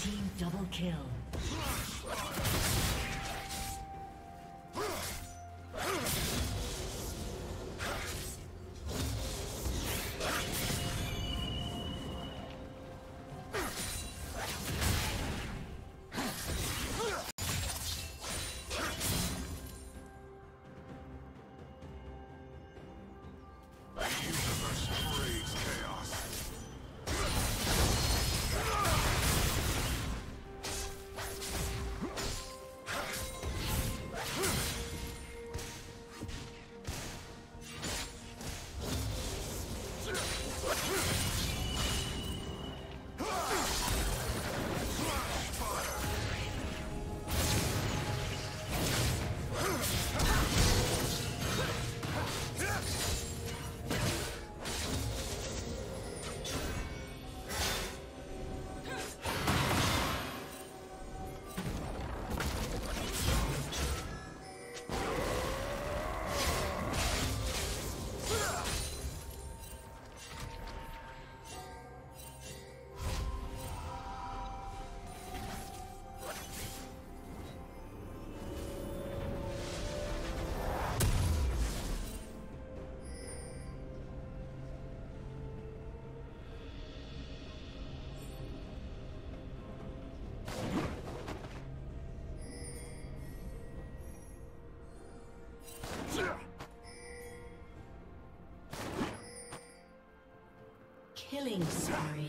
Team double kill. Killing spree.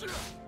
Yeah.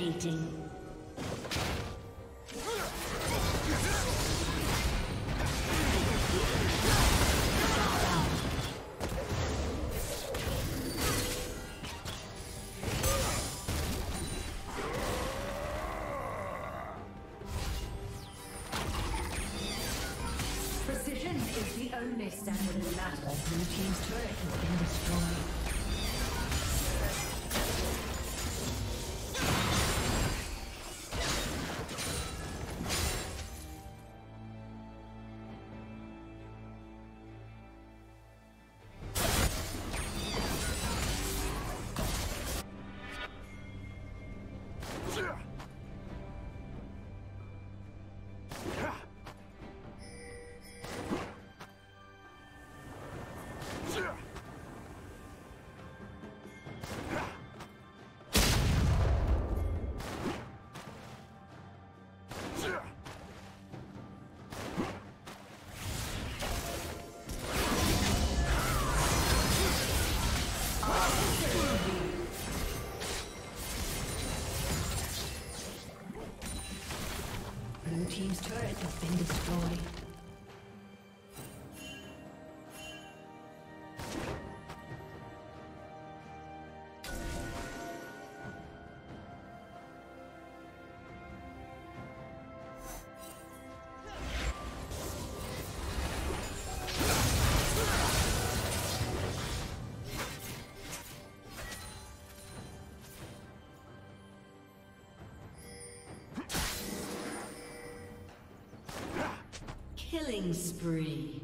Dominating. Precision is the only standard in battle. Blue team's turret destroyed. Killing spree.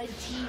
Red team